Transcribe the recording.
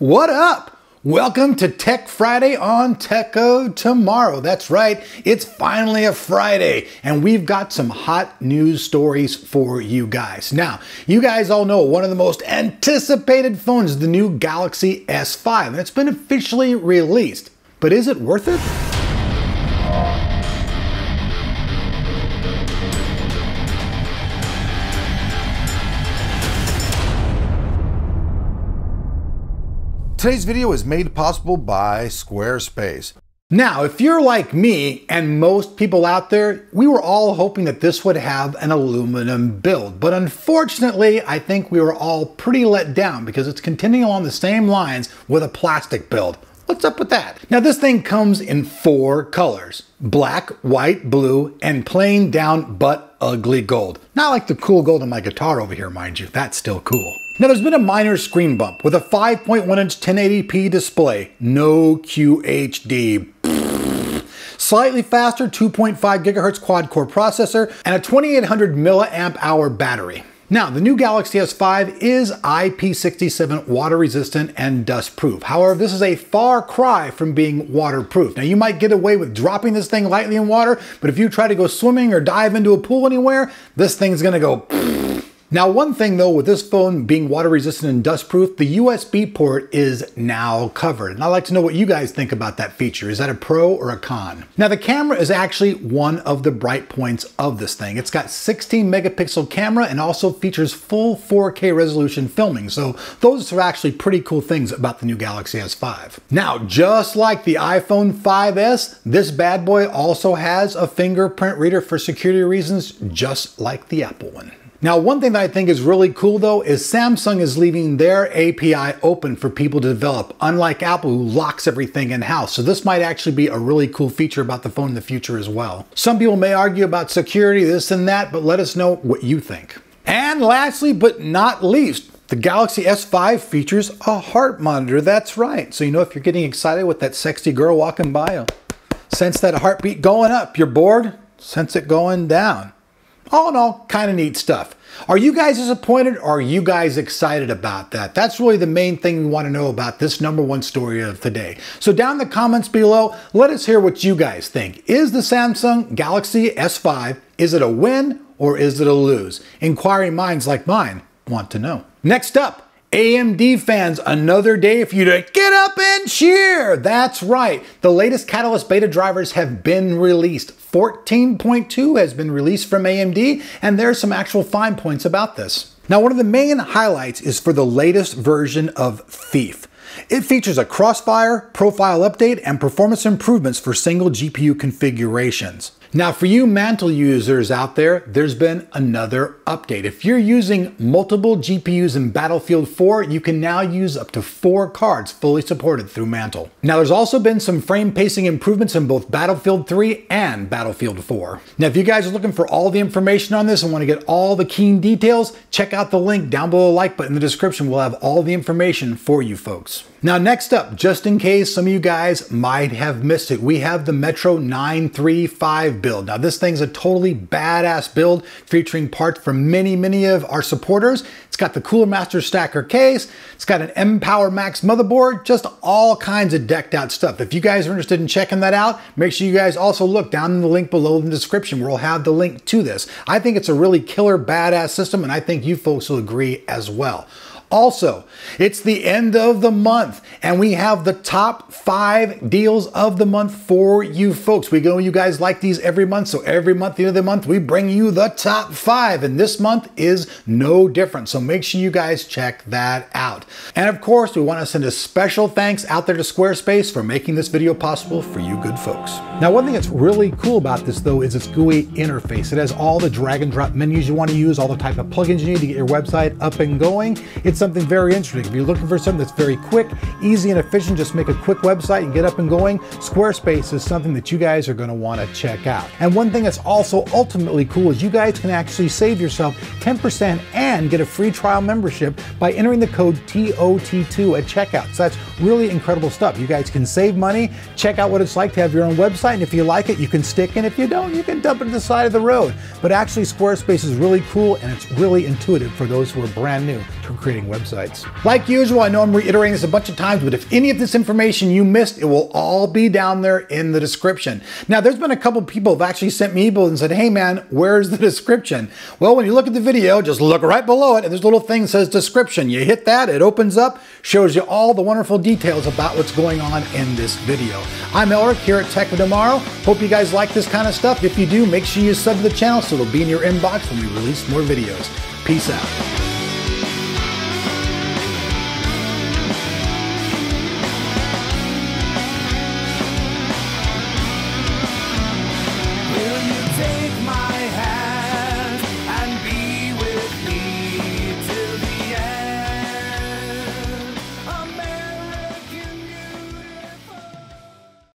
What up? Welcome to Tech Friday on Tech of Tomorrow. That's right, it's finally a Friday, and we've got some hot news stories for you guys. Now, you guys all know one of the most anticipated phones is the new Galaxy S5, and it's been officially released. But is it worth it? Today's video is made possible by Squarespace. Now, if you're like me and most people out there, we were all hoping that this would have an aluminum build. But unfortunately, I think we were all pretty let down because it's continuing along the same lines with a plastic build. What's up with that? Now this thing comes in four colors. Black, white, blue, and plain down but ugly gold. Not like the cool gold on my guitar over here, mind you. That's still cool. Now there's been a minor screen bump with a 5.1 inch 1080p display, no QHD. Slightly faster 2.5 gigahertz quad core processor and a 2800 milliamp hour battery. Now, the new Galaxy S5 is IP67 water resistant and dust proof. However, this is a far cry from being waterproof. Now, you might get away with dropping this thing lightly in water, but if you try to go swimming or dive into a pool anywhere, this thing's gonna go now, one thing though, with this phone being water resistant and dust proof, the USB port is now covered. And I'd like to know what you guys think about that feature. Is that a pro or a con? Now, the camera is actually one of the bright points of this thing. It's got 16 megapixel camera and also features full 4K resolution filming. So those are actually pretty cool things about the new Galaxy S5. Now, just like the iPhone 5S, this bad boy also has a fingerprint reader for security reasons, just like the Apple one. Now, one thing that I think is really cool though is Samsung is leaving their API open for people to develop, unlike Apple who locks everything in-house. So this might actually be a really cool feature about the phone in the future as well. Some people may argue about security, this and that, but let us know what you think. And lastly, but not least, the Galaxy S5 features a heart monitor. That's right. So you know if you're getting excited with that sexy girl walking by, uh, sense that heartbeat going up. You're bored, sense it going down. All in all, kind of neat stuff. Are you guys disappointed or are you guys excited about that? That's really the main thing we want to know about this number one story of the day. So down in the comments below, let us hear what you guys think. Is the Samsung Galaxy S5, is it a win or is it a lose? Inquiring minds like mine want to know. Next up, AMD fans, another day for you to get up and cheer. That's right. The latest Catalyst beta drivers have been released. 14.2 has been released from AMD, and there's some actual fine points about this. Now, one of the main highlights is for the latest version of Thief. It features a crossfire, profile update, and performance improvements for single GPU configurations. Now for you Mantle users out there, there's been another update. If you're using multiple GPUs in Battlefield 4, you can now use up to four cards fully supported through Mantle. Now there's also been some frame pacing improvements in both Battlefield 3 and Battlefield 4. Now if you guys are looking for all the information on this and want to get all the keen details, check out the link down below the like button in the description. We'll have all the information for you folks. Now next up, just in case some of you guys might have missed it, we have the Metro 935 build. Now this thing's a totally badass build featuring parts from many, many of our supporters. It's got the Cooler Master Stacker case, it's got an M-Power Max motherboard, just all kinds of decked out stuff. If you guys are interested in checking that out, make sure you guys also look down in the link below in the description where we'll have the link to this. I think it's a really killer badass system and I think you folks will agree as well. Also, it's the end of the month and we have the top five deals of the month for you folks. We know you guys like these every month, so every month, the end of the month, we bring you the top five and this month is no different. So make sure you guys check that out. And of course, we want to send a special thanks out there to Squarespace for making this video possible for you good folks. Now, one thing that's really cool about this though is its GUI interface. It has all the drag and drop menus you want to use, all the type of plugins you need to get your website up and going. It's something very interesting. If you're looking for something that's very quick, easy, and efficient, just make a quick website and get up and going, Squarespace is something that you guys are going to want to check out. And one thing that's also ultimately cool is you guys can actually save yourself 10% and get a free trial membership by entering the code TOT2 at checkout. So that's really incredible stuff. You guys can save money, check out what it's like to have your own website, and if you like it, you can stick, and if you don't, you can dump it to the side of the road. But actually, Squarespace is really cool and it's really intuitive for those who are brand new to creating websites. Like usual, I know I'm reiterating this a bunch of times, but if any of this information you missed, it will all be down there in the description. Now, there's been a couple people have actually sent me emails and said, hey man, where's the description? Well, when you look at the video, just look right below it and there's a little thing that says description. You hit that, it opens up, shows you all the wonderful details about what's going on in this video. I'm Elric here at Tech of Tomorrow. Hope you guys like this kind of stuff. If you do, make sure you sub to the channel so it'll be in your inbox when we release more videos. Peace out.